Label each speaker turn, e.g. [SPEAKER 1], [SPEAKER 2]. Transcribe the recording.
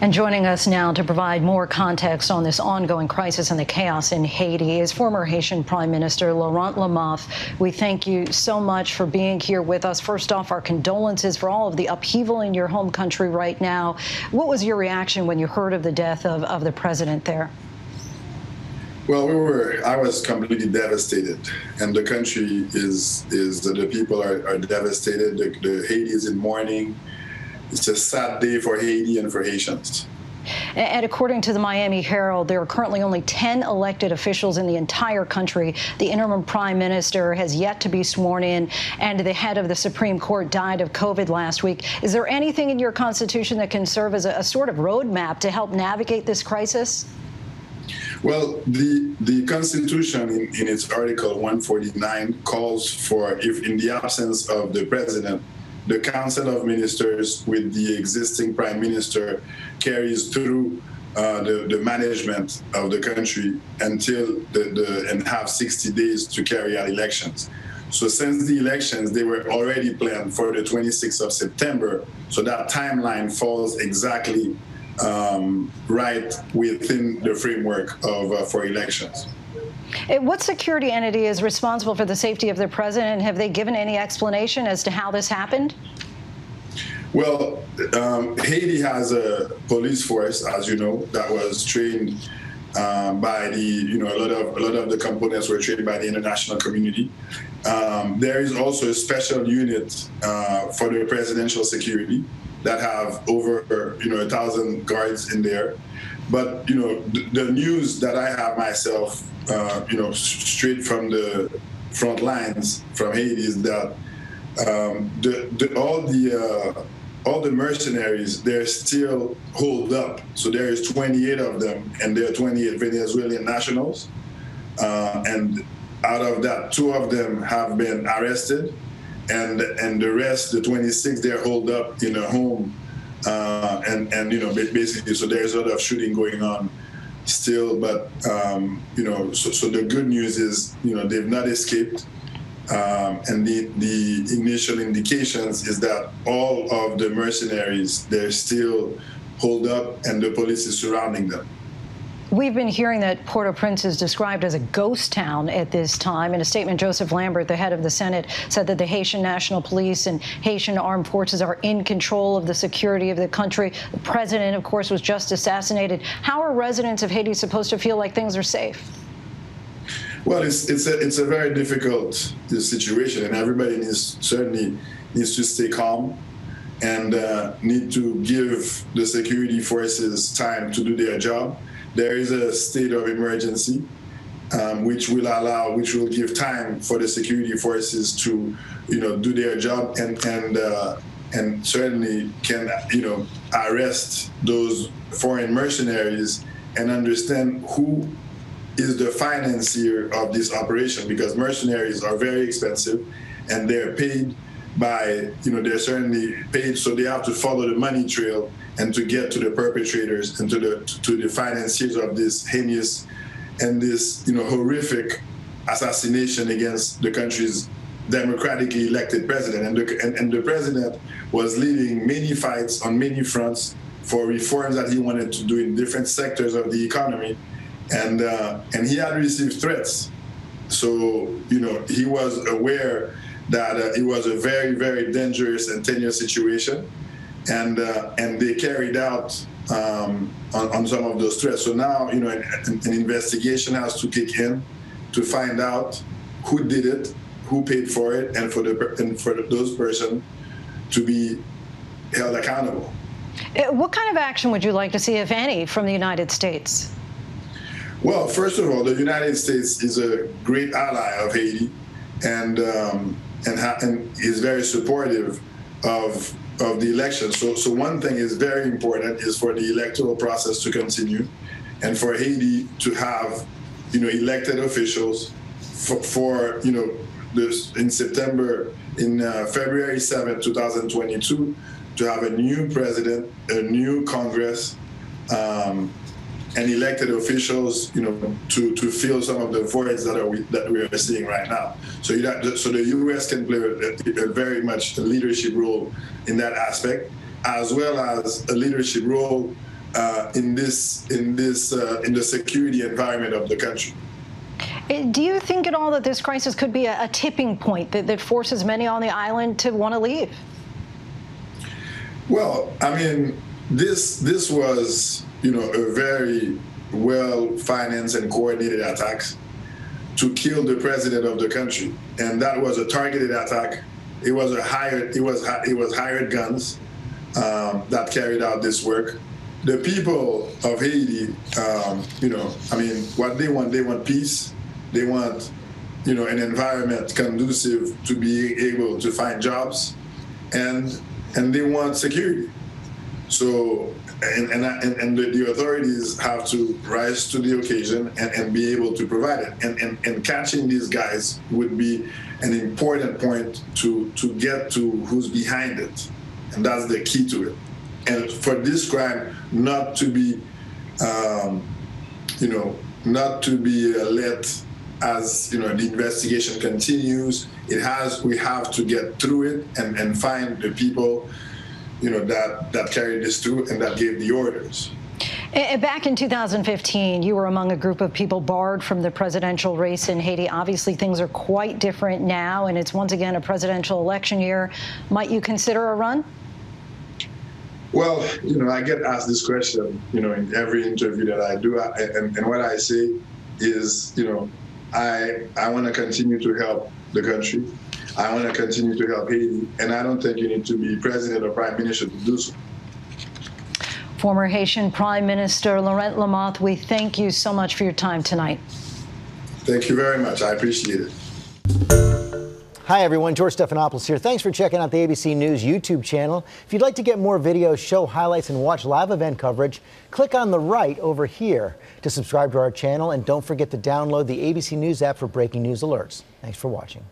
[SPEAKER 1] And joining us now to provide more context on this ongoing crisis and the chaos in Haiti is former Haitian Prime Minister Laurent Lamothe. We thank you so much for being here with us. First off, our condolences for all of the upheaval in your home country right now. What was your reaction when you heard of the death of, of the president there?
[SPEAKER 2] Well, we were. I was completely devastated, and the country is is the people are, are devastated. The, the Haiti is in mourning it's a sad day for Haiti and for Haitians.
[SPEAKER 1] And according to the Miami Herald, there are currently only 10 elected officials in the entire country. The interim prime minister has yet to be sworn in, and the head of the Supreme Court died of COVID last week. Is there anything in your constitution that can serve as a, a sort of roadmap to help navigate this crisis?
[SPEAKER 2] Well, the the Constitution, in, in its Article 149, calls for if, in the absence of the president, the Council of Ministers with the existing Prime Minister carries through uh, the, the management of the country until the, the and have 60 days to carry out elections. So since the elections, they were already planned for the 26th of September. So that timeline falls exactly um, right within the framework of uh, for elections.
[SPEAKER 1] Eh, what security entity is responsible for the safety of the president? Have they given any explanation as to how this happened?
[SPEAKER 2] Well, um, Haiti has a police force, as you know, that was trained um, by the, you know, a lot of a lot of the components were trained by the international community. Um, there is also a special unit uh, for the presidential security that have over, you know, a thousand guards in there. But you know, the, the news that I have myself uh, you know, straight from the front lines from Haiti is that um, the, the, all the uh, all the mercenaries they're still holed up. So there is 28 of them, and there are 28 Venezuelan nationals. Uh, and out of that, two of them have been arrested, and and the rest, the 26, they're holed up in a home. Uh, and and you know basically, so there's a lot of shooting going on still, but um, you know, so, so the good news is, you know, they've not escaped. Um, and the, the initial indications is that all of the mercenaries, they're still holed up and the police is surrounding them.
[SPEAKER 1] We've been hearing that Port-au-Prince is described as a ghost town at this time. In a statement, Joseph Lambert, the head of the Senate, said that the Haitian National Police and Haitian armed forces are in control of the security of the country. The president, of course, was just assassinated. How are residents of Haiti supposed to feel like things are safe?
[SPEAKER 2] Well, it's it's a it's a very difficult situation, and everybody needs certainly needs to stay calm and uh, need to give the security forces time to do their job there is a state of emergency, um, which will allow, which will give time for the security forces to, you know, do their job and and uh, and certainly can, you know, arrest those foreign mercenaries and understand who is the financier of this operation because mercenaries are very expensive and they're paid by, you know, they're certainly paid, so they have to follow the money trail and to get to the perpetrators and to the to the financiers of this heinous and this you know horrific assassination against the country's democratically elected president. And the, and, and the president was leading many fights on many fronts for reforms that he wanted to do in different sectors of the economy. And, uh, and he had received threats. So, you know, he was aware that uh, it was a very, very dangerous and tenuous situation and uh, and they carried out um, on, on, some of those threats. So now, you know, an, an, investigation has to kick in to find out who did it, who paid for it, and for the and for those person to be held accountable.
[SPEAKER 1] Uh, what kind of action would you like to see, if any, from the United States?
[SPEAKER 2] Well, first of all, the United States is a great ally of Haiti, and um, and, and is very supportive of of the election. So, so one thing is very important is for the electoral process to continue, and for Haiti to have, you know, elected officials for, for you know, this in September, in uh, February 7, 2022, to have a new president, a new Congress, um, and elected officials, you know, to, to fill some of the voids that are we, that we are seeing right now. So you so the U.S. can play a, a very much a leadership role in that aspect, as well as a leadership role uh, in this in this uh, in the security environment of the country.
[SPEAKER 1] Uh, Do you think at all that this crisis could be a, a tipping point that, that forces many on the island to want to leave?
[SPEAKER 2] Well, I mean, this this was you know a very well financed and coordinated attack to kill the president of the country, and that was a targeted attack. It was a hired it was it was hired guns um, that carried out this work. The people of Haiti, um, you know, I mean, what they want, they want peace. They want, you know, an environment conducive to be able to find jobs, and and they want security. So, and and, and, and the, the authorities have to rise to the occasion and, and be able to provide it. And, and and catching these guys would be an important point to to get to who's behind it, and that's the key to it. And for this crime not to be, um, you know, not to be uh, let as you know the investigation continues. It has we have to get through it and and find the people you know that that carried this through and that gave the orders.
[SPEAKER 1] Back in 2015, you were among a group of people barred from the presidential race in Haiti. Obviously, things are quite different now, and it's once again a presidential election year. Might you consider a run?
[SPEAKER 2] Well, you know, I get asked this question, you know, in every interview that I do, and, and what I say is, you know, I I want to continue to help the country. I want to continue to help Haiti, and I don't think you need to be president or prime minister to do so.
[SPEAKER 1] Former Haitian Prime Minister Laurent Lamothe, we thank you so much for your time tonight.
[SPEAKER 2] Thank you very much. I appreciate it.
[SPEAKER 3] Hi, everyone. George Stephanopoulos here. Thanks for checking out the ABC News YouTube channel. If you'd like to get more videos, show highlights, and watch live event coverage, click on the right over here to subscribe to our channel. And don't forget to download the ABC News app for breaking news alerts. Thanks for watching.